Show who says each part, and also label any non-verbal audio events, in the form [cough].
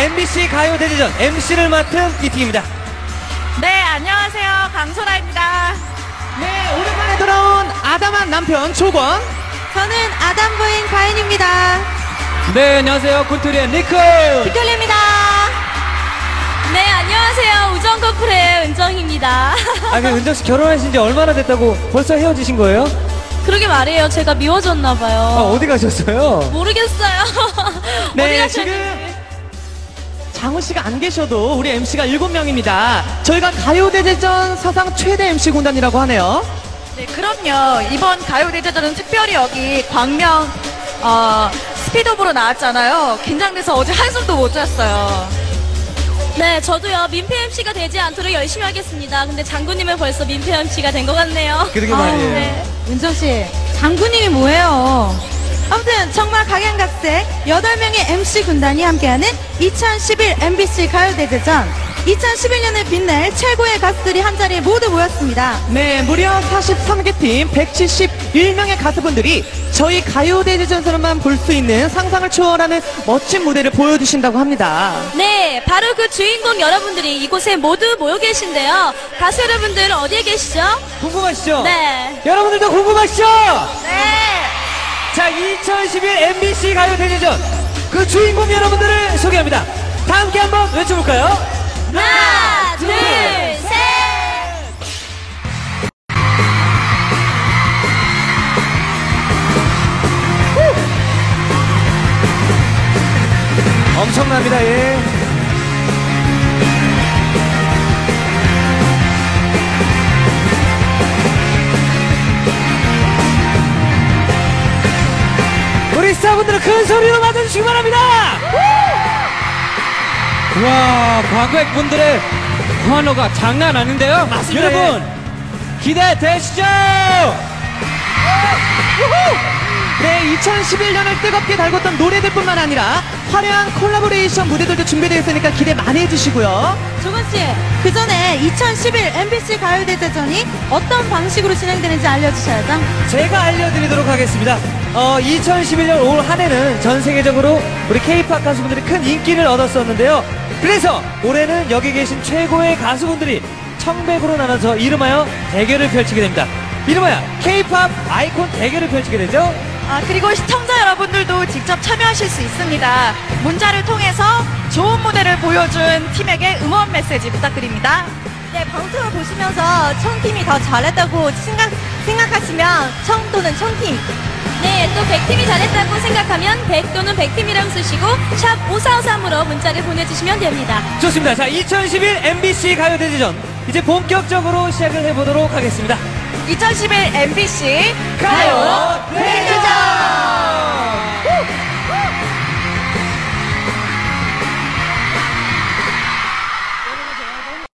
Speaker 1: MBC 가요 대제전 MC를 맡은 이팀입니다.
Speaker 2: 네, 안녕하세요. 강소라입니다.
Speaker 3: 네, 오랜만에 돌아온 아담한 남편 조건.
Speaker 2: 저는 아담 부인 가인입니다.
Speaker 1: 네, 안녕하세요. 콘트리의 니콜.
Speaker 2: 빅돌리입니다. 네, 안녕하세요. 우정 커플의 은정입니다.
Speaker 1: 아, 그 은정 씨 결혼하신 지 얼마나 됐다고 벌써 헤어지신 거예요?
Speaker 2: 그러게 말이에요. 제가 미워졌나 봐요.
Speaker 1: 아, 어디 가셨어요?
Speaker 2: 모르겠어요. [laughs] 어디
Speaker 3: 네,
Speaker 2: 가셨는지.
Speaker 3: 지금 장훈 씨가 안 계셔도 우리 MC가 7명입니다. 저희가 가요대제전 사상 최대 MC 군단이라고 하네요.
Speaker 2: 네, 그럼요. 이번 가요대제전은 특별히 여기 광명, 어, 스피드업으로 나왔잖아요. 긴장돼서 어제 한숨도 못 잤어요.
Speaker 4: 네, 저도요, 민폐 MC가 되지 않도록 열심히 하겠습니다. 근데 장군님은 벌써 민폐 MC가 된 것 같네요.
Speaker 1: 그러게 말이에요.
Speaker 4: 네.
Speaker 2: 은정 씨, 장군님이 뭐예요? 아무튼 정말 각양각색 8명의 MC 군단이 함께하는 2011 MBC 가요대제전 2011년을 빛낼 최고의 가수들이 한자리에 모두 모였습니다.
Speaker 3: 네, 무려 43개 팀 171명의 가수분들이 저희 가요대제전에서만 볼 수 있는 상상을 초월하는 멋진 무대를 보여주신다고 합니다.
Speaker 4: 네, 바로 그 주인공 여러분들이 이곳에 모두 모여 계신데요. 가수 여러분들 어디에 계시죠?
Speaker 1: 궁금하시죠?
Speaker 4: 네.
Speaker 1: 여러분들도 궁금하시죠?
Speaker 4: 네.
Speaker 1: 자, 2011 MBC 가요 대제전 그 주인공 여러분들을 소개합니다. 다 함께 한번 외쳐볼까요?
Speaker 4: 하나, 둘, 셋.
Speaker 1: 엄청납니다, 예. 스타분들은 큰 소리로 맞아주시기 바랍니다! 와, 관객분들의 환호가 장난 아닌데요?
Speaker 3: 맞습니다,
Speaker 1: 여러분, 기대되시죠?
Speaker 3: 네, 2011년을 뜨겁게 달궜던 노래들뿐만 아니라 화려한 콜라보레이션 무대들도 준비되어 있으니까 기대 많이 해주시고요.
Speaker 2: 조건 씨, 그 전에 2011 MBC 가요대제전이 어떤 방식으로 진행되는지 알려주셔야죠.
Speaker 1: 제가 알려드리도록 하겠습니다. 어, 2011년 올 한 해는 전 세계적으로 우리 K-팝 가수분들이 큰 인기를 얻었었는데요. 그래서 올해는 여기 계신 최고의 가수분들이 청백으로 나눠서 이름하여 대결을 펼치게 됩니다. 이름하여 K-팝 아이콘 대결을 펼치게 되죠.
Speaker 2: 아, 그리고 시청자 여러분들도 직접 참여하실 수 있습니다. 문자를 통해서 좋은 무대를 보여준 팀에게 응원 메시지 부탁드립니다. 네, 방송을 보시면서 청팀이 더 잘했다고 생각, 생각하시면 청 또는 청팀.
Speaker 4: 네, 또 100팀이 잘했다고 생각하면 100 또는 100팀이라고 쓰시고 샵 5453으로 문자를 보내주시면 됩니다.
Speaker 1: 좋습니다. 자, 2011 MBC 가요대제전 이제 본격적으로 시작을 해보도록 하겠습니다.
Speaker 2: 2011 MBC
Speaker 1: 가요 대전!